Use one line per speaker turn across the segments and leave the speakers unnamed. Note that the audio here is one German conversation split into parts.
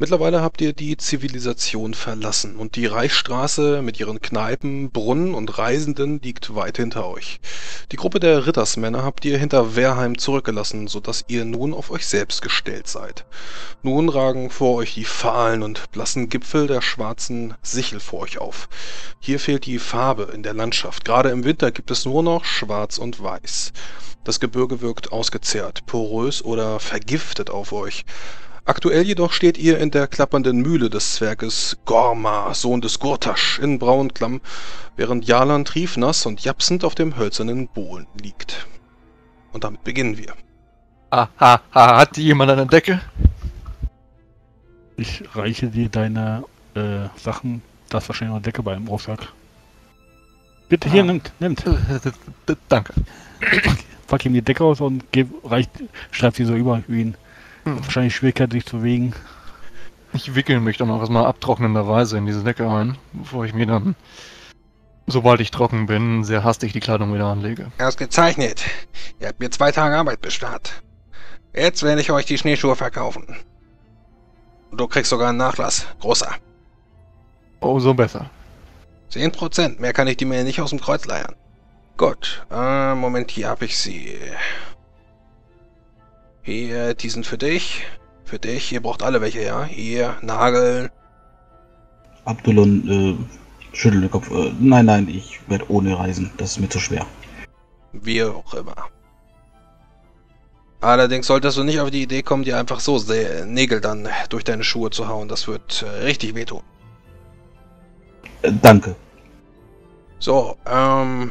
Mittlerweile habt ihr die Zivilisation verlassen und die Reichsstraße mit ihren Kneipen, Brunnen und Reisenden liegt weit hinter euch. Die Gruppe der Rittersmänner habt ihr hinter Wehrheim zurückgelassen, so dass ihr nun auf euch selbst gestellt seid. Nun ragen vor euch die fahlen und blassen Gipfel der schwarzen Sichel vor euch auf. Hier fehlt die Farbe in der Landschaft. Gerade im Winter gibt es nur noch schwarz und weiß. Das Gebirge wirkt ausgezehrt, porös oder vergiftet auf euch. Aktuell jedoch steht ihr in der klappernden Mühle des Zwerges Gorma, Sohn des Gurtasch, in Braunklamm, während Jalan triefnass und japsend auf dem hölzernen Bohlen liegt. Und damit beginnen wir.
Ah, ah, ah, hat die jemand eine Decke?
Ich reiche dir deine äh, Sachen. Da ist wahrscheinlich noch eine Decke bei im Rucksack. Bitte hier,
Ah.
nimmt, nimmt.
Äh, Danke.
Pack ihm die Decke aus und geb, reicht, schreib sie so über ihn.
Hm.
Wahrscheinlich Schwierigkeit, sich zu bewegen.
Ich wickel mich dann auch erstmal abtrocknenderweise in diese Decke ein, bevor ich mir dann, sobald ich trocken bin, sehr hastig die Kleidung wieder anlege.
Ausgezeichnet. Ihr habt mir zwei Tage Arbeit bestattet. Jetzt werde ich euch die Schneeschuhe verkaufen. Und du kriegst sogar einen Nachlass. Großer.
Oh, so besser.
10%. Mehr kann ich dir mir nicht aus dem Kreuz leiern. Gut. Äh, Moment, hier habe ich sie. Hier, die sind für dich. Für dich. Ihr braucht alle welche, ja? Hier, Nagel.
Abdulon äh, schüttelt den Kopf. Äh, nein, nein, ich werde ohne reisen. Das ist mir zu schwer.
Wie auch immer. Allerdings solltest du nicht auf die Idee kommen, dir einfach so Nägel dann durch deine Schuhe zu hauen. Das wird äh, richtig wehtun.
Äh, danke.
So, ähm.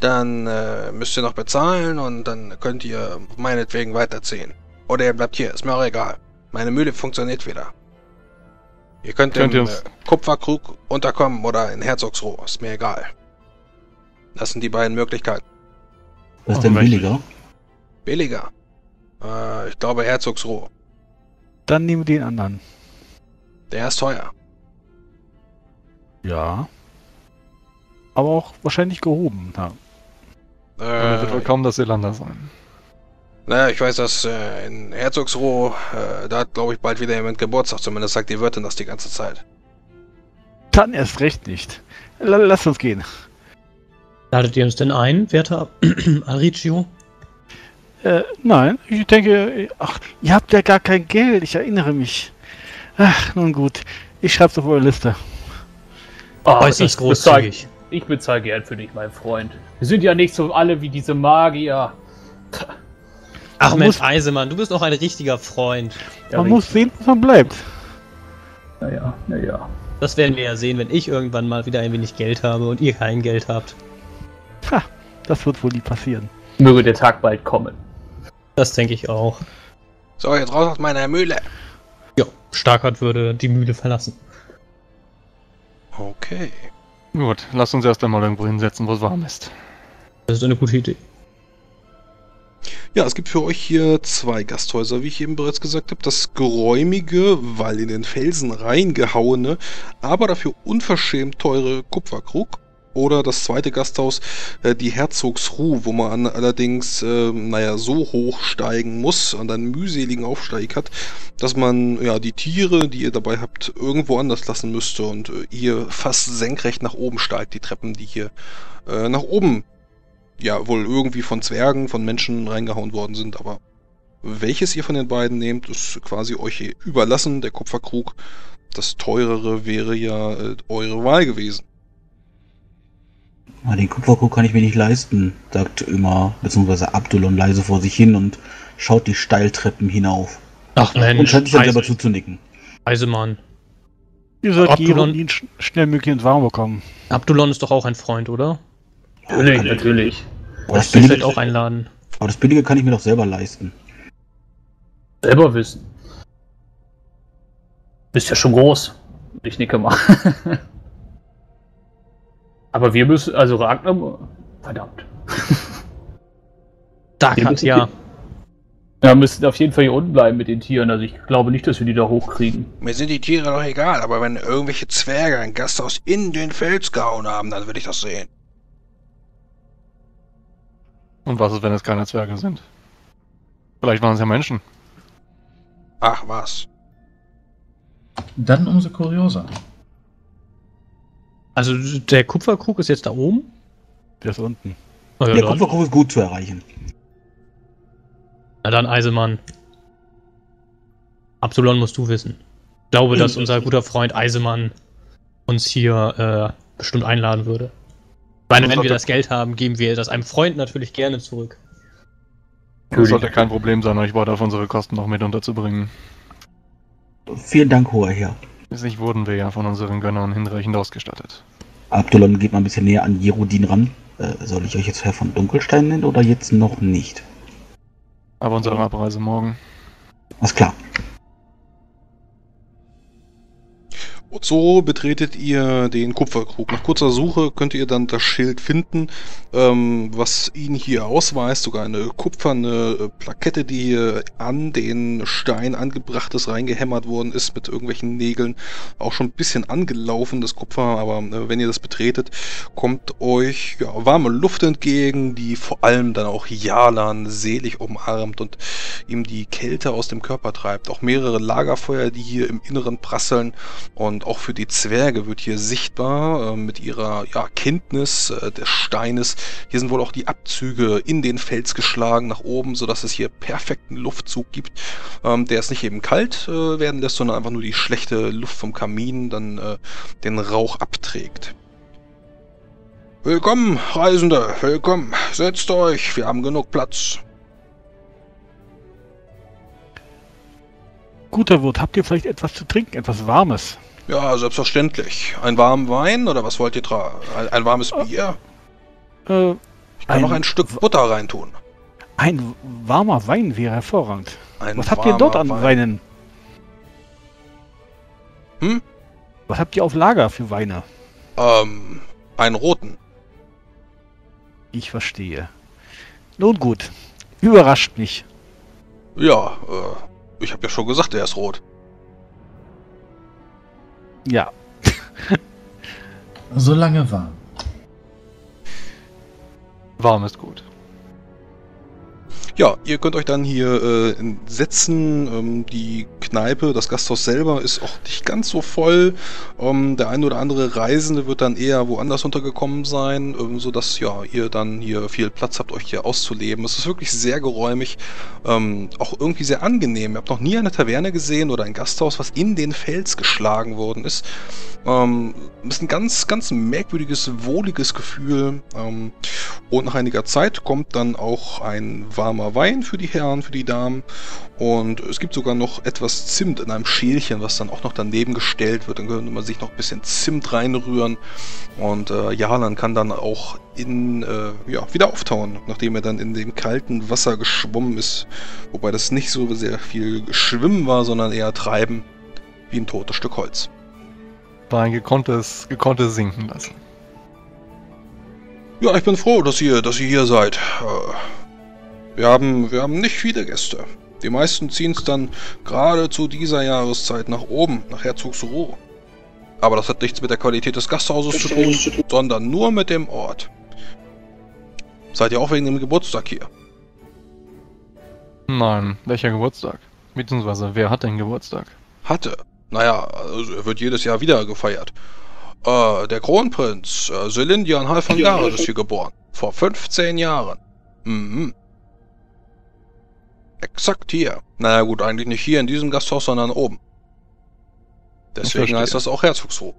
Dann äh, müsst ihr noch bezahlen und dann könnt ihr meinetwegen weiterziehen. Oder ihr bleibt hier, ist mir auch egal. Meine Mühle funktioniert wieder. Ihr könnt,
Könnt
im äh, Kupferkrug unterkommen oder in Herzogsruhe, ist mir egal. Das sind die beiden Möglichkeiten.
Was ist denn billiger?
Billiger. Äh, ich glaube Herzogsruhe.
Dann nehmen wir den anderen.
Der ist teuer.
Ja. Aber auch wahrscheinlich gehoben. Ja.
Er wird wohl
Äh,
kaum das Seelander sein.
naja, ich weiß, dass äh, in Herzogsruhe, äh, da hat glaube ich bald wieder jemand Geburtstag, zumindest sagt die Wirtin das die ganze Zeit.
Dann erst recht nicht. La lass uns gehen.
Ladet ihr uns denn ein, werter Alricio?
Äh, nein, ich denke, ach, ihr habt ja gar kein Geld, ich erinnere mich. Ach, nun gut. Ich schreib's auf eure Liste.
Ah,
Äußerst großzügig.
Ich bezahle gern für dich, mein Freund. Wir sind ja nicht so alle wie diese Magier.
Ach
Man
Mensch,
muss-
Eisemann, du bist noch ein richtiger Freund.
Ja,
Man muss sehen, was man bleibt.
Naja, naja.
Das werden wir ja sehen, wenn ich irgendwann mal wieder ein wenig Geld habe und ihr kein Geld habt.
Ha, das wird wohl nie passieren.
Möge der Tag bald kommen.
Das denke ich auch.
So, jetzt raus aus meiner Mühle.
Ja, Starkart würde die Mühle verlassen.
Okay.
Gut, lasst uns erst einmal irgendwo hinsetzen, wo es warm ist.
Das ist eine gute Idee.
Ja, es gibt für euch hier zwei Gasthäuser, wie ich eben bereits gesagt habe. Das geräumige, weil in den Felsen reingehauene, aber dafür unverschämt teure Kupferkrug. Oder das zweite Gasthaus, äh, die Herzogsruh, wo man allerdings, äh, naja, so hoch steigen muss und einen mühseligen Aufstieg hat, dass man ja die Tiere, die ihr dabei habt, irgendwo anders lassen müsste und äh, ihr fast senkrecht nach oben steigt, die Treppen, die hier äh, nach oben ja wohl irgendwie von Zwergen, von Menschen reingehauen worden sind, aber welches ihr von den beiden nehmt, ist quasi euch überlassen. Der Kupferkrug, das teurere wäre ja äh, eure Wahl gewesen.
Ah, Den Kupferkrug kann ich mir nicht leisten, sagt immer, beziehungsweise Abdulon leise vor sich hin und schaut die Steiltreppen hinauf.
Ach
Und
Mensch,
scheint sich dann selber zuzunicken.
Eisemann.
Ihr sollt
Abdulon-
und ihn sch schnell möglich ins Warme bekommen.
Abdulon ist doch auch ein Freund, oder?
Natürlich, natürlich.
Aber das,
vielleicht
Billige,
auch einladen.
aber das Billige kann ich mir doch selber leisten.
Selber wissen. Bist ja schon groß. Ich nicke mal. Aber wir müssen, also Ragnar, verdammt.
Starkart, ja.
Wir müssen auf jeden Fall hier unten bleiben mit den Tieren. Also ich glaube nicht, dass wir die da hochkriegen.
Mir sind die Tiere doch egal, aber wenn irgendwelche Zwerge ein Gasthaus in den Fels gehauen haben, dann will ich das sehen.
Und was ist, wenn es keine Zwerge sind? Vielleicht waren es ja Menschen.
Ach was.
Dann umso kurioser.
Also der Kupferkrug ist jetzt da oben?
Der ist unten.
Oh, ja,
Der
dann.
Kupferkrug ist gut zu erreichen.
Na dann, Eisemann. Absalon musst du wissen. Ich glaube, dass unser guter Freund Eisemann uns hier äh, bestimmt einladen würde. Ich meine, wenn wir das Geld haben, geben wir das einem Freund natürlich gerne zurück.
Das sollte kein Problem sein, euch weiter auf unsere Kosten noch mit unterzubringen.
Vielen Dank, hoher Herr.
Schließlich wurden wir ja von unseren Gönnern hinreichend ausgestattet.
Abdulon geht mal ein bisschen näher an Jerudin ran. Äh, soll ich euch jetzt Herr von Dunkelstein nennen oder jetzt noch nicht?
Aber unsere Abreise morgen.
Alles klar.
Und so betretet ihr den Kupferkrug. Nach kurzer Suche könnt ihr dann das Schild finden, ähm, was ihn hier ausweist. Sogar eine kupferne äh, Plakette, die hier an den Stein angebracht ist, reingehämmert worden ist mit irgendwelchen Nägeln. Auch schon ein bisschen angelaufen, das Kupfer, aber äh, wenn ihr das betretet, kommt euch ja, warme Luft entgegen, die vor allem dann auch Jalan selig umarmt und ihm die Kälte aus dem Körper treibt. Auch mehrere Lagerfeuer, die hier im Inneren prasseln und auch für die Zwerge wird hier sichtbar äh, mit ihrer ja, Kenntnis äh, des Steines. Hier sind wohl auch die Abzüge in den Fels geschlagen nach oben, sodass es hier perfekten Luftzug gibt, ähm, der es nicht eben kalt äh, werden lässt, sondern einfach nur die schlechte Luft vom Kamin dann äh, den Rauch abträgt. Willkommen, Reisende, willkommen. Setzt euch, wir haben genug Platz.
Guter Wirt, habt ihr vielleicht etwas zu trinken, etwas Warmes?
Ja, selbstverständlich. Ein warmen Wein oder was wollt ihr tra? Ein, ein warmes Bier?
Äh,
Ich kann noch ein Stück Butter reintun.
ein warmer Wein wäre hervorragend.
Ein
Was habt ihr dort an
warmer
Weinen?
Hm?
Was habt ihr auf Lager für Weine?
Ähm, einen roten.
Ich verstehe. Nun gut. Überrascht mich.
Ja, äh, ich habe ja schon gesagt, er ist rot.
Ja.
Solange warm.
Warm ist gut.
Ja, ihr könnt euch dann hier äh, setzen. Ähm, die Kneipe, das Gasthaus selber ist auch nicht ganz so voll. Ähm, der ein oder andere Reisende wird dann eher woanders untergekommen sein, ähm, sodass ja, ihr dann hier viel Platz habt, euch hier auszuleben. Es ist wirklich sehr geräumig, ähm, auch irgendwie sehr angenehm. Ihr habt noch nie eine Taverne gesehen oder ein Gasthaus, was in den Fels geschlagen worden ist. Ähm, ist ein ganz, ganz merkwürdiges, wohliges Gefühl. Ähm, und nach einiger Zeit kommt dann auch ein warmer Wein für die Herren, für die Damen. Und es gibt sogar noch etwas Zimt in einem Schälchen, was dann auch noch daneben gestellt wird. Dann könnte man sich noch ein bisschen Zimt reinrühren. Und äh, Jalan kann dann auch in, äh, ja, wieder auftauen, nachdem er dann in dem kalten Wasser geschwommen ist. Wobei das nicht so sehr viel Schwimmen war, sondern eher Treiben, wie ein totes Stück Holz.
War ein gekonntes, gekonntes Sinken lassen.
Ja, ich bin froh, dass ihr, dass ihr hier seid. Äh, Wir haben, wir haben nicht viele Gäste. Die meisten ziehen es dann gerade zu dieser Jahreszeit nach oben, nach Herzogsruhe. Aber das hat nichts mit der Qualität des Gasthauses zu tun, sondern nur mit dem Ort. Seid ihr auch wegen dem Geburtstag hier?
Nein, welcher Geburtstag? Beziehungsweise, wer hat denn Geburtstag?
Hatte. Naja, also er wird jedes Jahr wieder gefeiert. Äh, der Kronprinz, äh, Selindian Halfangaris ist hier geboren. Vor 15 Jahren. Mhm. Exakt hier. Naja gut, eigentlich nicht hier in diesem Gasthaus, sondern oben. Deswegen heißt das auch Herzogsruh.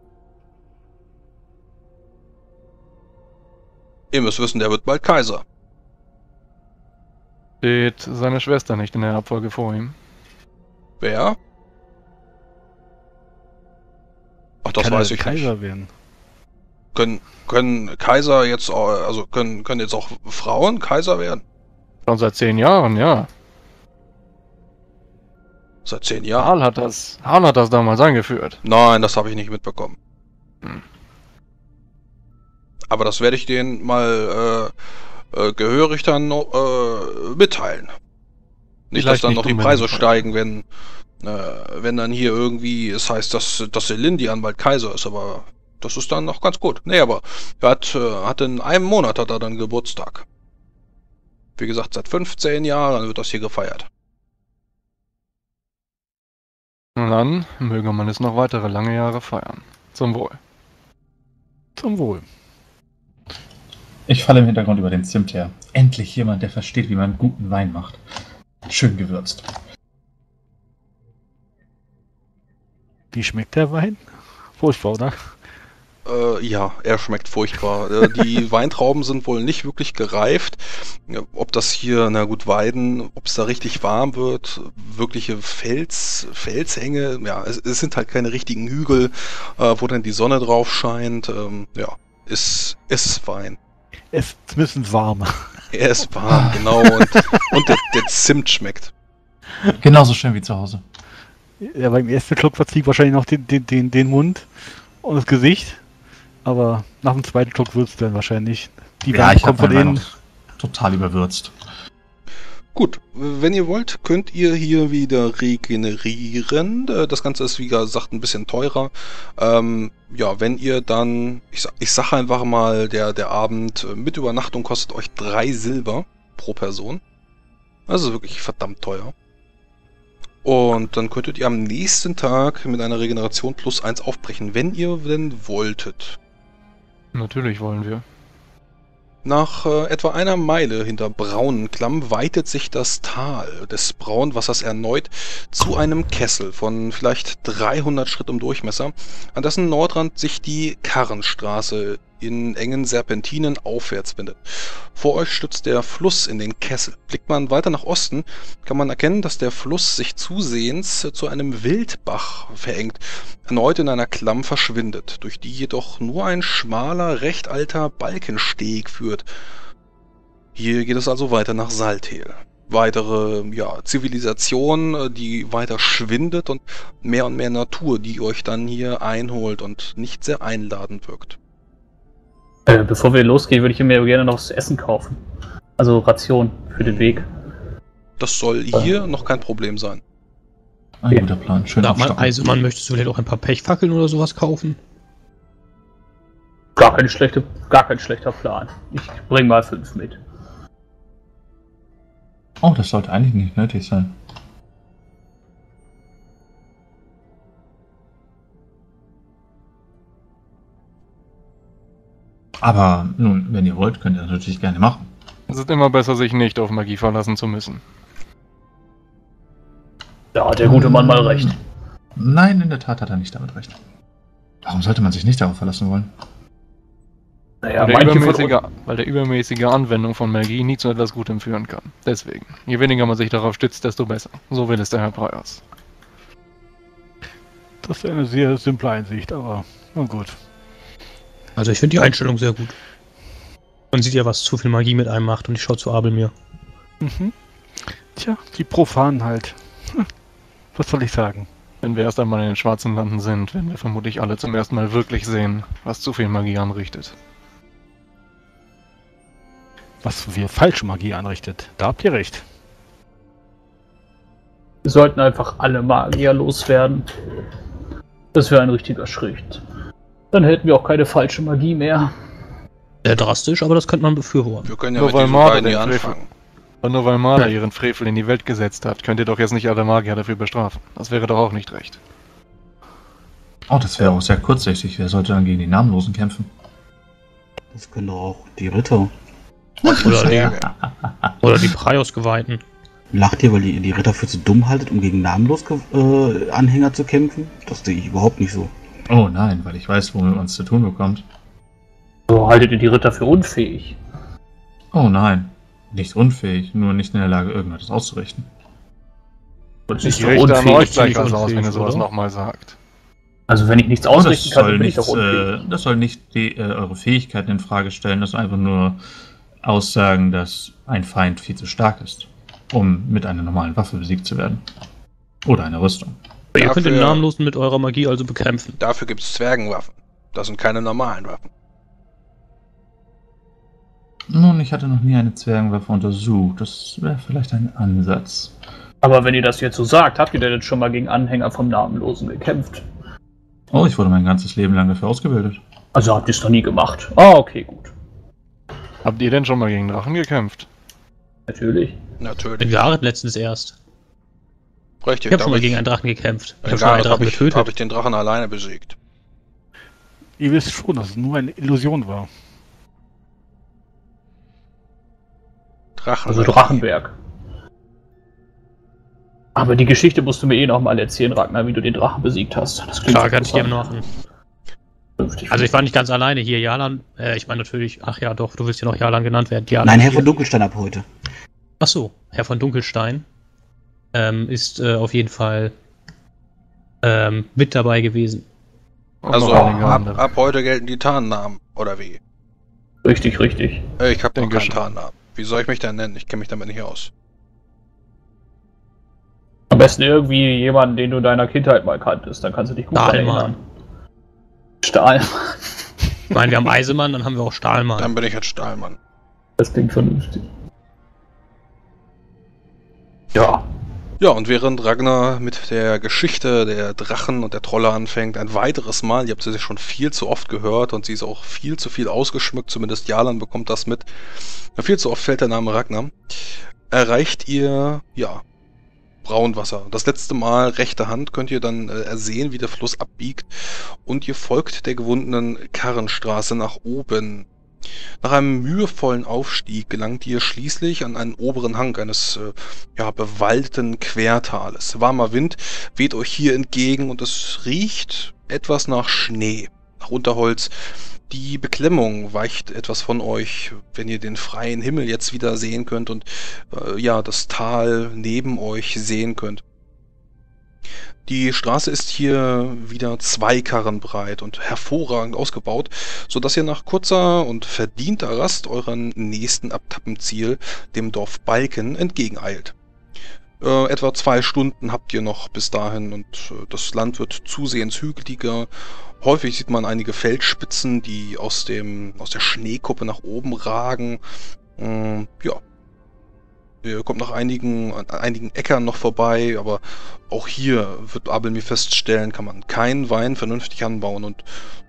Ihr müsst wissen, der wird bald Kaiser.
Steht seine Schwester nicht in der Abfolge vor ihm?
Wer? Ach, das
Kann
weiß ich
Kaiser
nicht.
werden.
Können, können Kaiser jetzt, also können, können jetzt auch Frauen Kaiser werden?
Schon seit zehn Jahren, ja.
Seit zehn Jahren?
Harl hat das, Harl hat das damals eingeführt.
Nein, das habe ich nicht mitbekommen.
Hm.
Aber das werde ich denen mal äh, äh, gehörig dann äh, mitteilen. Nicht, dass
Vielleicht
dann
nicht
noch die Preise steigen, wenn, äh, wenn dann hier irgendwie es heißt, dass, dass Selindian bald Kaiser ist, aber das ist dann noch ganz gut. Nee, aber er hat, äh, hat in einem Monat hat er dann Geburtstag. Wie gesagt, seit 15 Jahren wird das hier gefeiert.
An, möge man es noch weitere lange Jahre feiern. Zum Wohl.
Zum Wohl.
Ich falle im Hintergrund über den Zimt her. Endlich jemand, der versteht, wie man guten Wein macht. Schön gewürzt.
Wie schmeckt der Wein? Furchtbar, oder?
Äh, ja, er schmeckt furchtbar. Äh, die Weintrauben sind wohl nicht wirklich gereift. Ob das hier, na gut, Weiden, ob es da richtig warm wird, wirkliche Fels, Felshänge, ja, es, es sind halt keine richtigen Hügel, äh, wo dann die Sonne drauf scheint. Ähm, ja, ist, ist Wein.
Es ist zumindest warm.
Er ist warm, genau, und, und der, der Zimt schmeckt.
Genauso schön wie zu Hause.
Ja, beim ersten Schluck verzieht wahrscheinlich noch den, den, den, den Mund und das Gesicht. Aber nach dem zweiten Schluck wird es dann wahrscheinlich. Die
Ja, ich
kommt von
Wein
innen.
total überwürzt.
Gut, wenn ihr wollt, könnt ihr hier wieder regenerieren. Äh, Das Ganze ist, wie gesagt, ein bisschen teurer. Ähm, ja, wenn ihr dann, ich, ich sage einfach mal, der, der Abend mit Übernachtung kostet euch drei Silber pro Person. Also wirklich verdammt teuer. Und dann könntet ihr am nächsten Tag mit einer Regeneration plus eins aufbrechen, wenn ihr denn wolltet.
Natürlich wollen wir.
Nach äh, etwa einer Meile hinter Braunenklamm weitet sich das Tal des Braunwassers erneut zu einem Kessel von vielleicht 300 Schritt im Durchmesser, an dessen Nordrand sich die Karrenstraße in engen Serpentinen aufwärts windet. Vor euch stützt der Fluss in den Kessel. Blickt man weiter nach Osten, kann man erkennen, dass der Fluss sich zusehends zu einem Wildbach verengt, erneut in einer Klamm verschwindet, durch die jedoch nur ein schmaler, recht alter Balkensteg führt. Hier geht es also weiter nach Saltel. Weitere ja, Zivilisation, äh, die weiter schwindet und mehr und mehr Natur, die euch dann hier einholt und nicht sehr einladend wirkt.
Äh, bevor wir losgehen, würde ich mir gerne noch das Essen kaufen. Also Ration für den Weg.
Das soll hier noch kein Problem sein.
Ein guter Plan. Schön
Sag mal. Eisenmann, möchtest du vielleicht auch ein paar Pechfackeln oder sowas kaufen?
Gar, keine schlechte, gar kein schlechter Plan. Ich bring mal fünf mit.
Oh, das sollte eigentlich nicht nötig sein. Aber nun, wenn ihr wollt, könnt ihr das natürlich gerne machen.
Es ist immer besser, sich nicht auf Magie verlassen zu müssen.
Da hat der gute Mann mal recht.
Nein, in der Tat hat er nicht damit recht. Warum sollte man sich nicht darauf verlassen wollen?
Naja,
weil, der übermäßige, weil der übermäßige Anwendung von Magie nie zu etwas Gutem führen kann. Deswegen. Je weniger man sich darauf stützt, desto besser. So will es der Herr Preyers.
Das ist eine sehr simple Einsicht, aber nun gut.
Also ich finde die Einstellung sehr gut. Man sieht ja, was zu viel Magie mit einem macht und ich schaue zu Abel mir.
Mhm. Tja, die Profanen halt. Hm. Was soll ich sagen?
Wenn wir erst einmal in den schwarzen Landen sind, werden wir vermutlich alle zum ersten Mal wirklich sehen, was zu viel Magie anrichtet.
Was wir falsche Magie anrichtet. Da habt ihr recht.
wir sollten einfach alle Magier loswerden. Das wäre ein richtiger Schritt. Dann hätten wir auch keine falsche Magie mehr.
Sehr drastisch, aber das könnte man befürworten.
Wir können ja
Nur
mit
weil Marder den Frevel- nur weil Marder ihren Frevel in die Welt gesetzt hat, könnt ihr doch jetzt nicht alle Magier dafür bestrafen. Das wäre doch auch nicht recht.
Oh, das wäre auch sehr kurzsichtig. Wer sollte dann gegen die Namenlosen kämpfen?
Das können doch auch die Ritter.
Oder die, oder die Praios-Geweihten.
Lacht ihr, weil ihr die Ritter für zu dumm haltet, um gegen namenlos äh, Anhänger zu kämpfen? Das sehe ich überhaupt nicht so.
Oh nein, weil ich weiß, womit man es zu tun bekommt.
So haltet ihr die Ritter für unfähig.
Oh nein. Nicht unfähig, nur nicht in der Lage, irgendetwas auszurichten.
Und
Ich richte an euch
unfähig.
gleich was aus, wenn
unfähig,
ihr sowas nochmal sagt.
Also wenn ich nichts
Oh, das
ausrichten kann,
soll
bin ich
nicht,
doch unfähig.
äh, das soll nicht die, äh, eure Fähigkeiten in Frage stellen, das soll einfach nur aussagen, dass ein Feind viel zu stark ist, um mit einer normalen Waffe besiegt zu werden. Oder einer Rüstung.
Ihr könnt den
Dafür-
Namenlosen mit eurer Magie also bekämpfen.
Dafür gibt es Zwergenwaffen. Das sind keine normalen Waffen.
Nun, ich hatte noch nie eine Zwergenwaffe untersucht. Das wäre vielleicht ein Ansatz.
Aber wenn ihr das jetzt so sagt, habt ihr denn jetzt schon mal gegen Anhänger vom Namenlosen gekämpft?
Oh, ich wurde mein ganzes Leben lang dafür ausgebildet.
Also habt ihr es noch nie gemacht. Ah, okay, gut.
Habt ihr denn schon mal gegen Drachen gekämpft?
Natürlich.
In
Natürlich.
Gareth letztens erst.
Richtig,
Ich habe schon mal
hab
gegen einen Drachen gekämpft. Ich habe schon einen Drachen
habe ich,
getötet.
hab ich den Drachen alleine besiegt.
Ihr wisst schon, dass es nur eine Illusion war.
Drachen.
Also Drachenberg. Aber die Geschichte musst du mir eh noch mal erzählen, Ragnar, wie du den Drachen besiegt hast. Das klingt
Klar, kann ich gerne machen. Also ich war nicht ganz alleine hier. Jalan, äh, ich meine natürlich, ach ja, doch, du willst ja noch Jalan genannt werden. Jalan
Nein, Herr
hier.
von Dunkelstein ab heute.
Ach so, Herr von Dunkelstein ähm, ist äh, auf jeden Fall ähm, mit dabei gewesen.
Also ab, ab heute gelten die Tarnnamen, oder wie?
Richtig, richtig.
Äh, Ich habe noch
Denke
keinen
schon.
Tarnnamen. Wie soll ich mich denn nennen? Ich kenne mich damit nicht aus.
Am besten irgendwie jemanden, den du in deiner Kindheit mal kanntest. Dann kannst du dich gut
Stahlmann.
erinnern. Stahl.
Ich meine, wir haben Eisemann, dann haben wir auch Stahlmann.
Dann bin ich jetzt Stahlmann.
Das klingt vernünftig. Ja.
Ja, und während Ragnar mit der Geschichte der Drachen und der Trolle anfängt, ein weiteres Mal, ihr habt sie schon viel zu oft gehört und sie ist auch viel zu viel ausgeschmückt, zumindest Jalan bekommt das mit. Viel zu oft fällt der Name Ragnar. Erreicht ihr, ja, Braunwasser. Das letzte Mal rechte Hand könnt ihr dann äh, sehen, wie der Fluss abbiegt und ihr folgt der gewundenen Karrenstraße nach oben. Nach einem mühevollen Aufstieg gelangt ihr schließlich an einen oberen Hang eines äh, ja, bewaldeten Quertales. Warmer Wind weht euch hier entgegen und es riecht etwas nach Schnee, nach Unterholz. Die Beklemmung weicht etwas von euch, wenn ihr den freien Himmel jetzt wieder sehen könnt und äh, ja, das Tal neben euch sehen könnt. Die Straße ist hier wieder zwei Karren breit und hervorragend ausgebaut, so dass ihr nach kurzer und verdienter Rast euren nächsten Abtappenziel, dem Dorf Balken, entgegeneilt. Äh, etwa zwei Stunden habt ihr noch bis dahin und äh, das Land wird zusehends hügeliger. Häufig sieht man einige Feldspitzen, die aus, dem, aus der Schneekuppe nach oben ragen. Mm, ja. Ihr kommt nach einigen, an einigen Äckern noch vorbei, aber auch hier wird Abelmir feststellen, kann man keinen Wein vernünftig anbauen und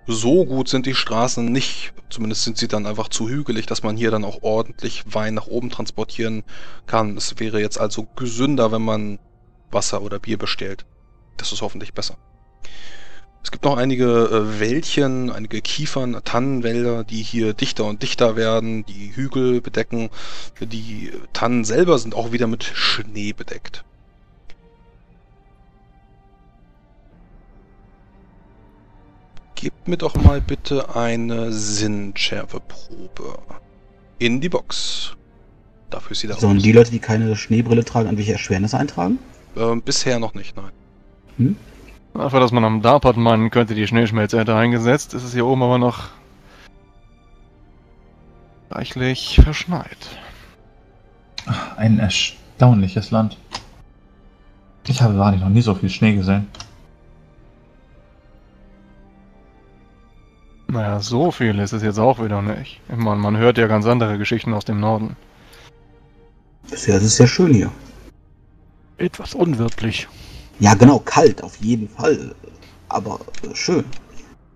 so gut sind die Straßen nicht. Zumindest sind sie dann einfach zu hügelig, dass man hier dann auch ordentlich Wein nach oben transportieren kann. Es wäre jetzt also gesünder, wenn man Wasser oder Bier bestellt. Das ist hoffentlich besser. Es gibt noch einige äh, Wäldchen, einige Kiefern, Tannenwälder, die hier dichter und dichter werden, die Hügel bedecken. Die Tannen selber sind auch wieder mit Schnee bedeckt. Gebt mir doch mal bitte eine Sinnschärfeprobe. In die Box. Dafür ist sie da
Sollen die Leute, die keine Schneebrille tragen, irgendwelche Erschwernisse eintragen?
Ähm, bisher noch nicht, nein.
Dafür, dass man am Darpat meinen könnte, die Schneeschmelze hätte eingesetzt, ist es hier oben aber noch reichlich verschneit.
Ein erstaunliches Land. Ich habe wahrlich noch nie so viel Schnee gesehen.
Naja, so viel ist es jetzt auch wieder nicht. Ich meine, man hört ja ganz andere Geschichten aus dem Norden.
Bisher ist es sehr schön hier.
Etwas unwirtlich.
Ja, genau, kalt, auf jeden Fall. Aber äh, schön.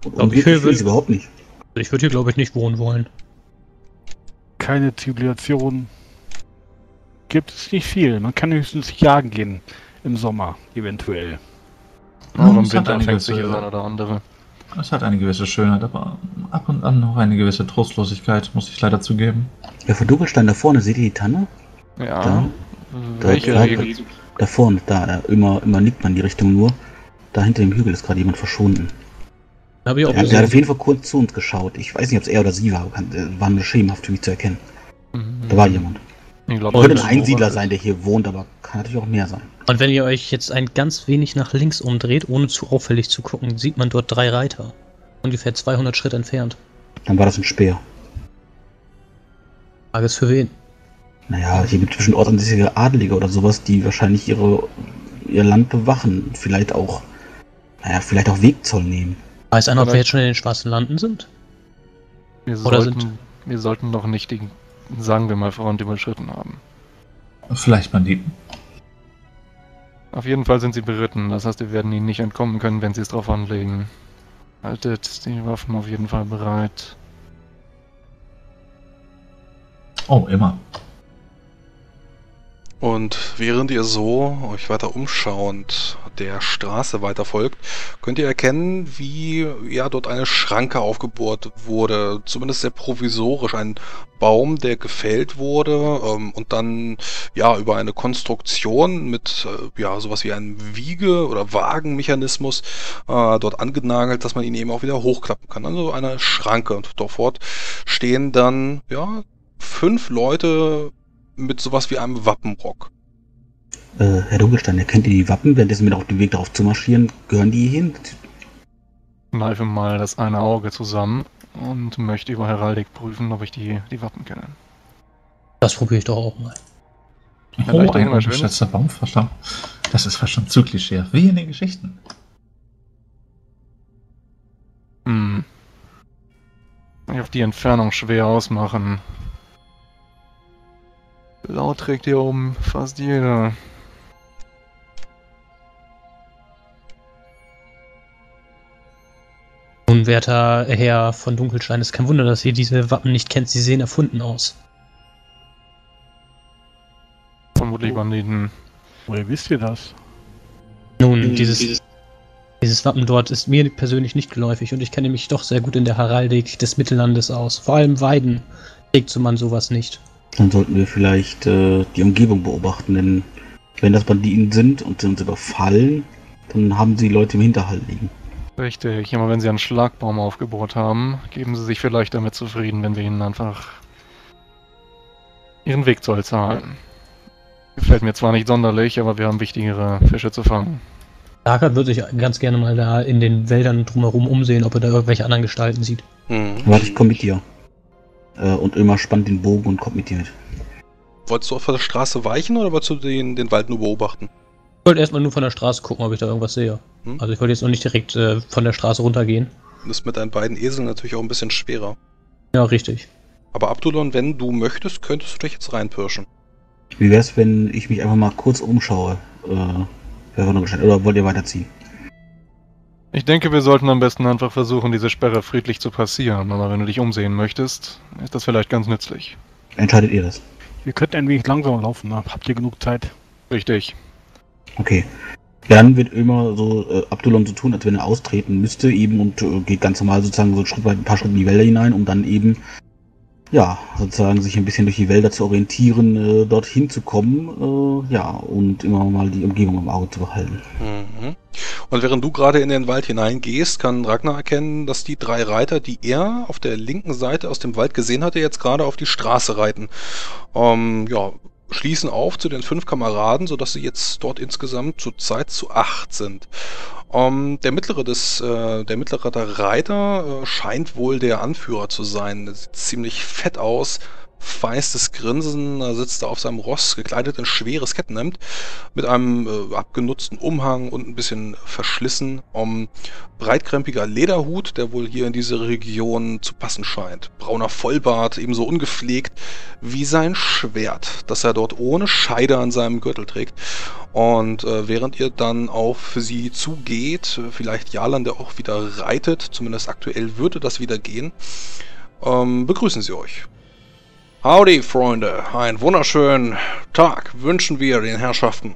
Und
Glaub ich, will-
es überhaupt nicht.
Ich würde hier, glaube ich, nicht wohnen wollen.
Keine Zivilisation. Gibt es nicht viel. Man kann höchstens jagen gehen. Im Sommer, eventuell.
Auch im
es hat
Winter
eine
fängt sich
gewisse-
das ein oder andere.
Es hat eine gewisse Schönheit, aber ab und an noch eine gewisse Trostlosigkeit, muss ich leider zugeben.
Ja, von Dunkelstein da vorne, seht ihr die Tanne?
Ja.
Da,
Welche
da? Da vorne, da, immer, immer nickt man die Richtung nur. Da hinter dem Hügel ist gerade jemand verschwunden.
Da habe ich auch
Der, der hat auf
gesehen.
jeden Fall kurz zu uns geschaut. Ich weiß nicht, ob es er oder sie war. äh, War nur schemenhaft für mich zu erkennen.
Mhm.
Da war jemand.
Ich glaub,
Könnte ein Einsiedler sein, der hier wohnt, aber kann natürlich auch mehr sein.
Und wenn ihr euch jetzt ein ganz wenig nach links umdreht, ohne zu auffällig zu gucken, sieht man dort drei Reiter. Ungefähr 200 Schritt entfernt.
Dann war das ein Speer.
Frage ist für wen?
Naja, hier gibt es bestimmt ortsansässige Adelige oder sowas, die wahrscheinlich ihre, ihr Land bewachen. Vielleicht auch, naja, vielleicht auch Wegzoll nehmen.
Weiß einer, ob wir jetzt schon in den schwarzen Landen sind?
Wir
Oder
sollten,
sind-
wir sollten noch nicht die, sagen wir mal, Front überschritten haben.
Vielleicht Banditen.
Auf jeden Fall sind sie beritten. Das heißt, wir werden ihnen nicht entkommen können, wenn sie es drauf anlegen. Haltet die Waffen auf jeden Fall bereit.
Oh, immer.
Und während ihr so euch weiter umschauend der Straße weiter folgt, könnt ihr erkennen, wie ja dort eine Schranke aufgebohrt wurde, zumindest sehr provisorisch, ein Baum, der gefällt wurde ähm, und dann ja über eine Konstruktion mit äh, ja sowas wie einem Wiege- oder Wagenmechanismus äh, dort angenagelt, dass man ihn eben auch wieder hochklappen kann. Also eine Schranke. Und dort stehen dann ja fünf Leute mit sowas wie einem Wappenrock.
Äh, Herr Dunkelstein, erkennt ihr die Wappen, währenddessen wir auf dem Weg darauf zu marschieren? Gehören die hin?
Kneife mal das eine Auge zusammen und möchte über Heraldik prüfen, ob ich die, die Wappen kenne.
Das probiere ich doch auch mal.
Oh, ein ungeschätzter Baumverschlag. Das ist fast schon zu klischee. Wie in den Geschichten.
Hm. Ich auf die Entfernung schwer ausmachen. Laut trägt hier oben fast jeder.
Nun, werter Herr von Dunkelstein, es ist kein Wunder, dass ihr diese Wappen nicht kennt. Sie sehen erfunden aus.
Vermutlich Banditen.
Woher wisst ihr das?
Nun, hm, dieses, dieses Wappen dort ist mir persönlich nicht geläufig und ich kenne mich doch sehr gut in der Heraldik des Mittellandes aus. Vor allem Weiden trägt so man sowas nicht.
Dann sollten wir vielleicht äh, die Umgebung beobachten, denn wenn das Banditen sind und sie uns überfallen, dann haben sie Leute im Hinterhalt liegen.
Richtig, immer wenn sie einen Schlagbaum aufgebohrt haben, geben sie sich vielleicht damit zufrieden, wenn wir ihnen einfach ihren Weg Zoll zahlen. Gefällt mir zwar nicht sonderlich, aber wir haben wichtigere Fische zu fangen.
Lagert würde sich ganz gerne mal da in den Wäldern drumherum umsehen, ob er da irgendwelche anderen Gestalten sieht.
Mhm. Warte, ich komme mit dir. Äh, und immer spannt den Bogen und kommt mit dir mit.
Wolltest du auf der Straße weichen oder wolltest du den, den Wald nur beobachten?
Ich wollte erstmal nur von der Straße gucken, ob ich da irgendwas sehe. Hm? Also ich wollte jetzt noch nicht direkt äh, von der Straße runtergehen.
Das ist mit deinen beiden Eseln natürlich auch ein bisschen schwerer.
Ja, richtig.
Aber Abdulon, wenn du möchtest, könntest du dich jetzt reinpirschen.
Wie wär's, wenn ich mich einfach mal kurz umschaue? Äh, oder wollt ihr weiterziehen?
Ich denke, wir sollten am besten einfach versuchen, diese Sperre friedlich zu passieren. Aber wenn du dich umsehen möchtest, ist das vielleicht ganz nützlich.
Entscheidet ihr das?
Wir könnten ein wenig langsamer laufen. Ne? Habt ihr genug Zeit?
Richtig.
Okay. Dann wird immer so äh, Abdulon so tun, als wenn er austreten müsste eben und äh, geht ganz normal sozusagen so ein, Schritt weit, ein paar Schritte in die Wälder hinein, um dann eben ja, sozusagen sich ein bisschen durch die Wälder zu orientieren, äh, dorthin zu kommen, äh, ja, und immer mal die Umgebung im Auge zu behalten.
Mhm. Und während du gerade in den Wald hineingehst, kann Ragnar erkennen, dass die drei Reiter, die er auf der linken Seite aus dem Wald gesehen hatte, jetzt gerade auf die Straße reiten. Ähm, ja, schließen auf zu den fünf Kameraden, sodass sie jetzt dort insgesamt zur Zeit zu acht sind. Ähm, der mittlere des, äh, der mittlere der Reiter äh, scheint wohl der Anführer zu sein. Der sieht ziemlich fett aus, feistes Grinsen, er sitzt da auf seinem Ross, gekleidet in schweres Kettenhemd, mit einem äh, abgenutzten Umhang und ein bisschen verschlissen, um breitkrempiger Lederhut, der wohl hier in diese Region zu passen scheint. Brauner Vollbart, ebenso ungepflegt wie sein Schwert, das er dort ohne Scheide an seinem Gürtel trägt. Und äh, während ihr dann auf sie zugeht, vielleicht Jalan, der auch wieder reitet, zumindest aktuell würde das wieder gehen, ähm, begrüßen sie euch. Howdy, Freunde. Einen wunderschönen Tag wünschen wir den Herrschaften.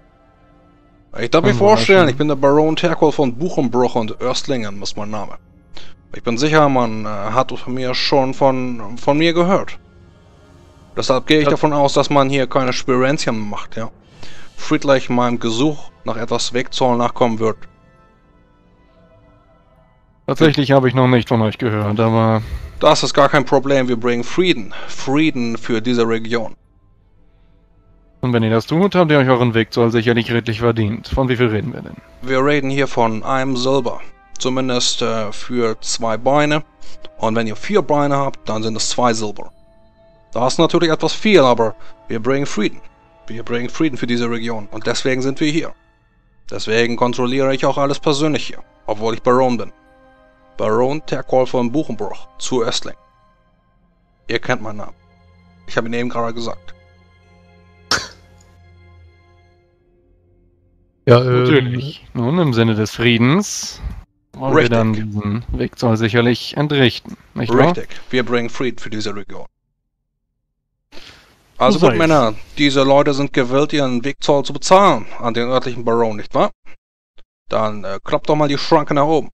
Ich darf mir vorstellen, ich bin der Baron Terkol von Buchenbruch und Östlingen ist mein Name. Ich bin sicher, man äh, hat von mir schon von, von mir gehört. Deshalb gehe ich ja. davon aus, dass man hier keine Spirenzien macht, ja. Friedlich meinem Gesuch nach etwas Wegzoll nachkommen wird.
Tatsächlich habe ich noch nicht von euch gehört, aber
das ist gar kein Problem, wir bringen Frieden. Frieden für diese Region.
Und wenn ihr das tut, habt ihr euch euren Weg soll sicherlich redlich verdient. Von wie viel reden wir denn?
Wir reden hier von einem Silber. Zumindest äh, für zwei Beine. Und wenn ihr vier Beine habt, dann sind es zwei Silber. Das ist natürlich etwas viel, aber wir bringen Frieden. Wir bringen Frieden für diese Region. Und deswegen sind wir hier. Deswegen kontrolliere ich auch alles persönlich hier, obwohl ich Baron bin. Baron Terkol von Buchenbruch zu Östling. Ihr kennt meinen Namen. Ich habe ihn eben gerade gesagt.
Ja, äh, natürlich. Nun, im Sinne des Friedens wollen Richtig. wir dann diesen Wegzoll sicherlich entrichten, nicht
Richtig. Wahr? Wir bringen Frieden für diese Region. Also
So
gut, Männer, diese Leute sind gewillt, ihren Wegzoll zu bezahlen an den örtlichen Baron, nicht wahr? Dann äh, klappt doch mal die Schranke nach oben.